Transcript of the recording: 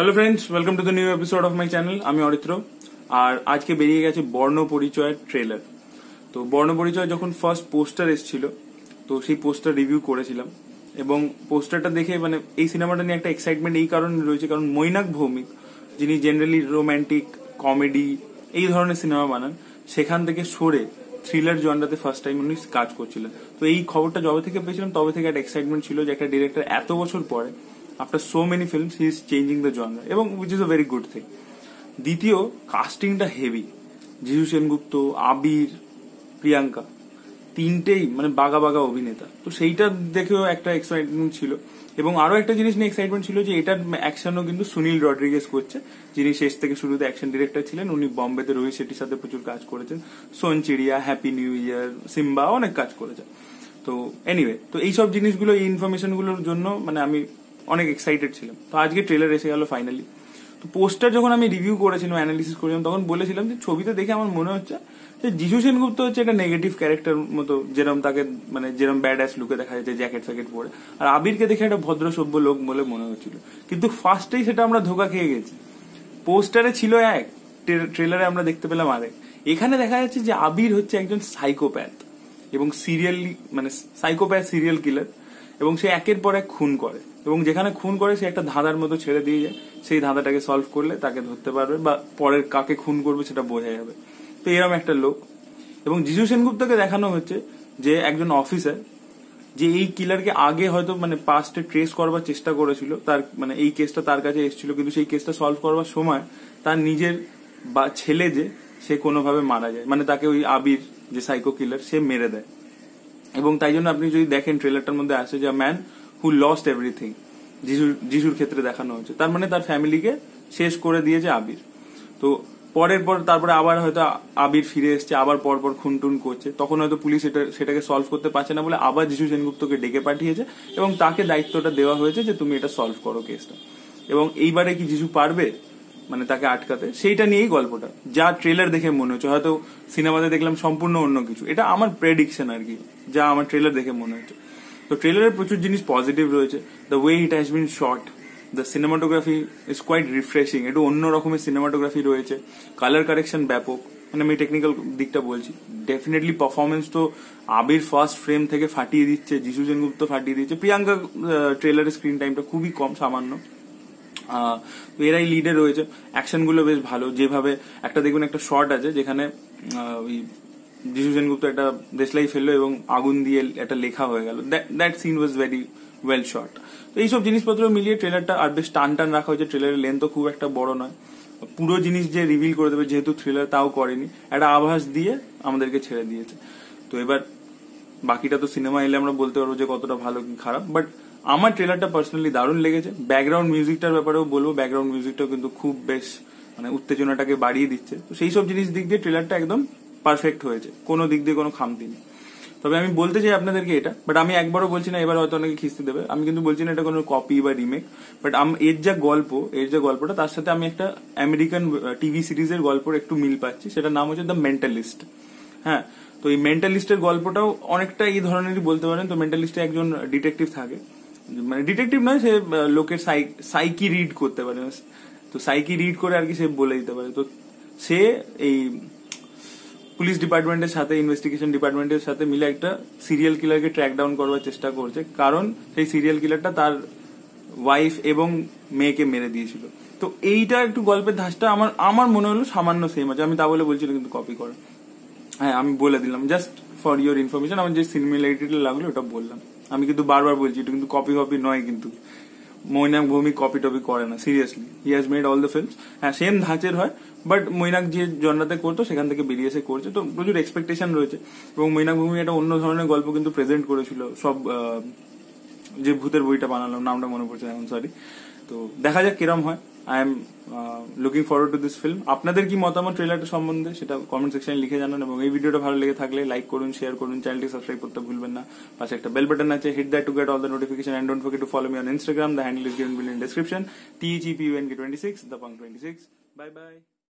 Hello friends welcome to the new episode of my channel আমি অরিত্র আর আজকে বেরিয়ে গেছে বর্ণ পরিচয়ের ট্রেলার তো বর্ণ পরিচয় যখন ফার্স্ট পোস্টার এসেছিল, তো সেই পোস্টার রিভিউ করেছিলাম। এবং পোস্টারটা দেখে মানে এই সিনেমাটা নিয়ে একটা এক্সাইটমেন্ট এই কারণে রয়েছে, কারণ মৈনাক ভৌমিক, যিনি জেনারেলি রোম্যান্টিক কমেডি এই ধরনের সিনেমা বানান, সেখান থেকে সরে থ্রিলার জনরাতে ফার্স্ট টাইম উনি কাজ করছিলেন। তো এই খবরটা যবে থেকে পেয়েছিলাম, তবে থেকে একটা এক্সাইটমেন্ট ছিল যে একটা ডিরেক্টর এত বছর পরে after so many films he is changing the genre এবং which is a very good thing দ্বিতীয় কাস্টিংটা হেভি জিজু সেনগুপ্ত আবির প্রিয়াঙ্কা তিনটেই মানে বাগা বাগা অভিনেতা। তো সেইটা দেখেও একটা এক্সাইটমেন্ট ছিল। এবং আরও একটা জিনিস নিয়ে এক্সাইটমেন্ট ছিল যে এটার অ্যাকশনও কিন্তু সুনীল রড্রিগেস করছে। যিনি শেষ থেকে শুরুতে অ্যাকশন ডিরেক্টর ছিলেন, উনি বম্বেতে রোহিত শেট্টির সাথে প্রচুর কাজ করেছেন। Son Chiriya happy new year Simmba অনেক কাজ করেছে। তো এনিওয়ে তো এইসব জিনিসগুলো, এই ইনফরমেশনগুলোর জন্য মানে আমি অনেক এক্সাইটেড ছিলাম। তো আজকে ট্রেলার এসে গেল ফাইনালি তো পোস্টার যখন আমি রিভিউ করেছিলাম অ্যানালিসিস করেছিলাম, তখন বলেছিলাম যে ছবিতে দেখে আমার মনে হচ্ছে যে যিশু সেনগুপ্ত হচ্ছে একটা নেগেটিভ ক্যারেক্টার মতো যেরকম তাকে মানে যেরকম ব্যাড অ্যাস লুকে দেখা যাচ্ছে জ্যাকেট ফ্যাকেট পরে। আর আবিরকে দেখে একটা ভদ্র সভ্য লোক বলে মনে হচ্ছিল। কিন্তু ফার্স্টেই সেটা আমরা ধোকা খেয়ে গেছি। পোস্টারে ছিল এক ট্রেলারে আমরা দেখতে পেলাম আরেক। এখানে দেখা যাচ্ছে যে আবির হচ্ছে একজন সাইকোপ্যাথ এবং সিরিয়াল মানে সাইকোপ্যাথ সিরিয়াল কিলার এবং সে একের পর এক খুন করে। এবং যেখানে খুন করে সে একটা ধাঁধার মতো ছেড়ে দিয়ে যায়। সেই ধাঁধাটাকে সলভ করলে তাকে ধরতে পারবে বা পরের কাকে খুন করবে সেটা বোঝা যাবে। তো এরকম একটা লোক। এবং জিজু সেনগুপ্তকে দেখানো হচ্ছে যে একজন অফিসার যে এই কিলারকে আগে হয়তো মানে পাস্টে ট্রেস করবার চেষ্টা করেছিল, তার মানে এই কেসটা তার কাছে এসেছিল, কিন্তু সেই কেসটা সলভ করবার সময় তার নিজের বা ছেলে যে, সে কোনোভাবে মারা যায়। মানে তাকে ওই আবির, যে সাইকো কিলার সে মেরে দেয়। এবং তাই জন্য আপনি যদি দেখেন ট্রেলারটার মধ্যে আসে যে ম্যান হু লস্ট এভরিথিং যিশুর যিশুর ক্ষেত্রে দেখানো হয়েছে। তার মানে তার ফ্যামিলিকে শেষ করে দিয়েছে আবির। তো পরের পর তারপরে আবার হয়তো আবির ফিরে এসছে, আবার পর পর খুনটুন করছে। তখন হয়তো পুলিশ এটা, সেটাকে সলভ করতে পারছে না বলে আবার যিশু সেনগুপ্তকে ডেকে পাঠিয়েছে এবং তাকে দায়িত্বটা দেওয়া হয়েছে যে তুমি এটা সলভ করো কেসটা এবং এইবারে কি যিশু পারবে মানে তাকে আটকাতে? সেইটা নিয়েই গল্পটা। যা ট্রেলার দেখে মনে হচ্ছে। হয়তো সিনেমাতে দেখলাম সম্পূর্ণ অন্য কিছু। এটা আমার প্রেডিকশন আর কি। যা আমার ট্রেলার দেখে মনে হচ্ছে। তো ট্রেলারের প্রচুর জিনিস পজিটিভ রয়েছে। The way it has been shot the cinematography is quite refreshing একটু অন্য রকমের সিনেমাটোগ্রাফি রয়েছে। কালার কারেকশন ব্যাপক। মানে আমি টেকনিক্যাল দিকটা বলছি। ডেফিনেটলি পারফরমেন্স তো আবির ফার্স্ট ফ্রেম থেকে ফাটিয়ে দিচ্ছে, যিশু সেনগুপ্ত ফাটিয়ে দিচ্ছে। প্রিয়াঙ্কা ট্রেলারের স্ক্রিন টাইমটা খুবই কম, সামান্য। এরাই লিডে রয়েছে। অ্যাকশনগুলো বেশ ভালো। যেভাবে একটা দেখুন, একটা শর্ট আছে যেখানে ওই যিশু সেনগুপ্ত একটা দেশলাই ফেলল এবং আগুন দিয়ে একটা লেখা হয়ে গেল। That scene was very well shot তো এইসব জিনিসপত্র মিলিয়ে ট্রেলারটা আর বেশ টান টান রাখা হয়েছে। ট্রেলারের লেন্থও খুব একটা বড় নয়। পুরো জিনিস যে রিভিল করে দেবে, যেহেতু থ্রিলার তাও করেনি। একটা আভাস দিয়ে আমাদেরকে ছেড়ে দিয়েছে। তো এবার বাকিটা তো সিনেমা এলে আমরা বলতে পারব যে কতটা ভালো কি খারাপ। বাট আমার ট্রেলারটা পার্সোনালি দারুণ লেগেছে। ব্যাকগ্রাউন্ড মিউজিকটার ব্যাপারেও বলব ব্যাকগ্রাউন্ড মিউজিকটাও কিন্তু খুব বেশ মানে উত্তেজনাটাকে বাড়িয়ে দিচ্ছে। তো সেই সব জিনিস দিক দিয়ে ট্রেলারটা একদম পারফেক্ট হয়েছে। কোনো দিক দিয়ে কোনো খামতি নেই। তবে আমি বলতে চাই আপনাদেরকে এটা বাট আমি একবারও বলছি না, এবার হয়তো অনেকে খিস্তি দেবে। আমি কিন্তু বলছি না এটা কোনো কপি বা রিমেক বাট এর যা গল্প, এর যে গল্পটা, তার সাথে আমি একটা আমেরিকান টিভি সিরিজের গল্পের একটু মিল পাচ্ছি। সেটার নাম হচ্ছে দ্য মেন্টালিস্ট হ্যাঁ তো এই মেন্টালিস্টের গল্পটাও অনেকটা এই ধরনেরই বলতে পারেন। তো মেন্টালিস্টে একজন ডিটেকটিভ থাকে। মানে ডিটেকটিভ নয়, সে লোকের সাইকি রিড করতে পারে। তো সাইকি রিড করে আর কি সে বলে দিতে পারে। তো সে এই পুলিশ ডিপার্টমেন্টের সাথে ইনভেস্টিগেশন ডিপার্টমেন্টের সাথে মিলে একটা সিরিয়াল কিলারকে ট্র্যাক ডাউন করবার চেষ্টা করছে। কারণ সেই সিরিয়াল কিলারটা তার ওয়াইফ এবং মেয়েকে মেরে দিয়েছিল। তো এইটা একটু গল্পের ধাঁচটা আমার আমার মনে হলো সামান্য সেম আছে। আমি তা বলে বলছি না কিন্তু কপি করে। হ্যাঁ আমি বলে দিলাম। জাস্ট ফর ইউর ইনফরমেশন আমার যে সিমিলারিটিটা লাগল, ওটা বললাম। আমি কিন্তু বারবার বলছি, এটা কিন্তু কপি কপি নয় কিন্তু। মৈনাক ভৌমিক কপি টপি করে না seriously he has made all the films হ্যাঁ সেম ধাঁচের হয়। বাট মৈনাক যে জন্নাতে করতো, সেখান থেকে বেরিয়ে এসে করছে। তো প্রচুর এক্সপেকটেশন রয়েছে। এবং মৈনাক ভূমি একটা অন্য ধরনের গল্প কিন্তু প্রেজেন্ট করেছিল। সব যে ভূতের বইটা বানালাম, নামটা মনে পড়ছে এখন সরি তো দেখা যাক কিরম হয়। I am looking forward to this film আপনাদের কি মতামত ট্রেলারটা সম্বন্ধে? সেটা কমেন্ট সেকশনে লিখে জানান। এবং এই ভিডিওটা ভালো লেগে থাকলে লাইক করুন শেয়ার করুন চ্যানেলটি সাবস্ক্রাইব করতে ভুলবেন না। পাশে একটা বেল বাটন আছে। Hit that to get all the notification and don't forget to follow me on Instagram the handle is given below in description টিজিপিউএনকে twenty six the পাং টোয়েন্টি সিক্স বাই বাই